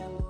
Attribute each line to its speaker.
Speaker 1: show.